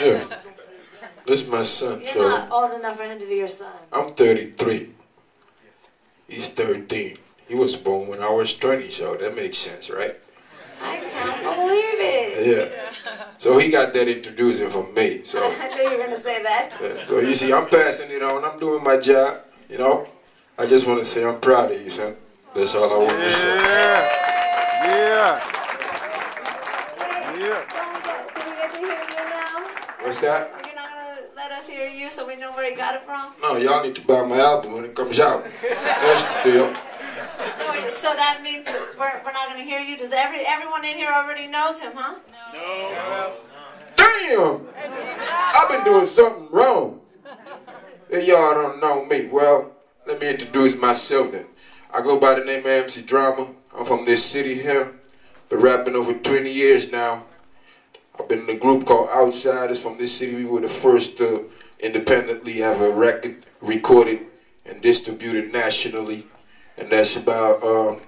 Yeah. This is my son. You're so not old enough for him to be your son. I'm 33. He's 13. He was born when I was 20, so that makes sense, right? I can't believe it. Yeah. So he got that introducing from me. So, I knew you were gonna say that. yeah. so you see, I'm passing it on. I'm doing my job. You know. I just want to say I'm proud of you, son. That's all I want to say. Yeah. Yeah. Yeah. Can we get to hear you now? What's that? You're not gonna let us hear you so we know where you got it from? No, y'all need to buy my album when it comes out. That's the deal. So, so that means we're, we're not gonna hear you? Does every everyone in here already knows him, huh? No. Damn! I've been doing something wrong. If y'all don't know me, well, let me introduce myself then. I go by the name of MC Drama. I'm from this city here. Been rapping over 20 years now. I've been in a group called Outsiders from this city. We were the first to independently have a record recorded and distributed nationally. And that's about um,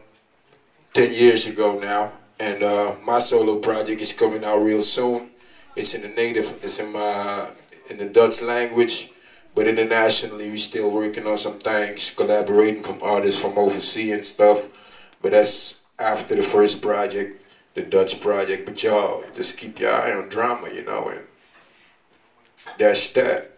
10 years ago now. And uh, my solo project is coming out real soon. It's in the native, it's in my, in the Dutch language, but internationally we're still working on some things, collaborating from artists from overseas and stuff. But that's after the first project, the Dutch project. But y'all just keep your eye on drama, you know, and that's that.